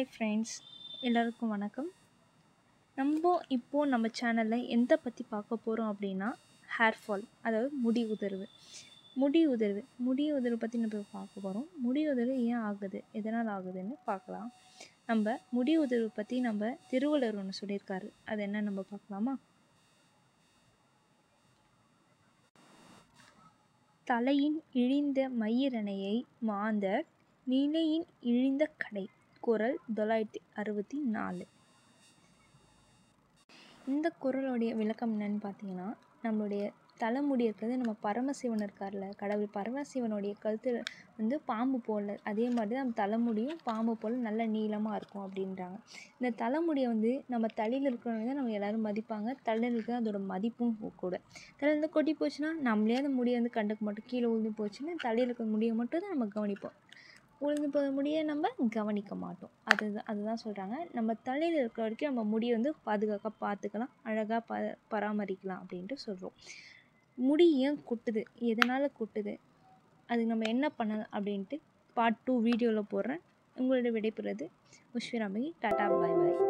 Friends எல்லோருக்கும் வணக்கம். நம்ம இப்போது நம்ம சேனலில் எந்த பற்றி பார்க்க போகிறோம் அப்படின்னா ஹேர் ஃபால் அதாவது முடி உதிர்வு. முடி உதிர்வு. முடி உதிர்வு பற்றி நம்ம பார்க்க போகிறோம் முடி உதிர்வு ஏன் ஆகுது? எதனால் ஆகுதுன்னு பார்க்கலாம். நம்ம முடி உதிர்வு பற்றி நம்ம திருவள்ளுவர் ஒன்று சொல்லியிருக்காரு. அது என்ன நம்ம பார்க்கலாமா? தலையின் இழிந்த மயிரணையை மாந்தர் நிலையின் இழிந்த கடை. குரல் தொள்ளாயிரத்தி அறுபத்தி நாலு. இந்த குரலுடைய விளக்கம் என்னன்னு பார்த்தீங்கன்னா நம்மளுடைய தலைமுடி இருக்கிறது நம்ம பரமசிவன் இருக்கார்ல கடவுள் பரமசிவனுடைய கழுத்தில் வந்து பாம்பு போல் அதே மாதிரி தான் நம்ம தலைமுடியும் பாம்பு போல் நல்ல நீளமாக இருக்கும் அப்படின்றாங்க. இந்த தலைமுடியை வந்து நம்ம தலையில் இருக்கிறவங்க தான் நம்ம எல்லோரும் மதிப்பாங்க. தலையில் இருக்கிற அதோட மதிப்பும் கூட. தலையிலேருந்து கொட்டி போச்சுன்னா நம்மளே அந்த முடியை வந்து கண்டுக்க மாட்டோம். கீழே உழுந்து போச்சுன்னா தலையில் இருக்கிற முடியை மட்டும் தான் நம்ம கவனிப்போம். உளுந்து போகிற முடியை நம்ம கவனிக்க மாட்டோம். அதுதான் அதுதான் சொல்கிறாங்க நம்ம தலையில் இருக்கிற வரைக்கும் நம்ம முடியை வந்து பாதுகாக்க பார்த்துக்கலாம். அழகாக ப பராமரிக்கலாம் அப்படின்ட்டு சொல்கிறோம் முடி ஏன் கொட்டுது? எதனால் கொட்டுது? அதுக்கு நம்ம என்ன பண்ணலாம் அப்படின்ட்டு பார்ட் டூ வீடியோவில் போடுறேன். உங்களோட விடைபெறுறது உஷ்விராமி டாடா பாய் பாய்.